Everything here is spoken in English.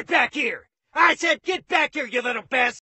Get back here! I said get back here, you little bastard!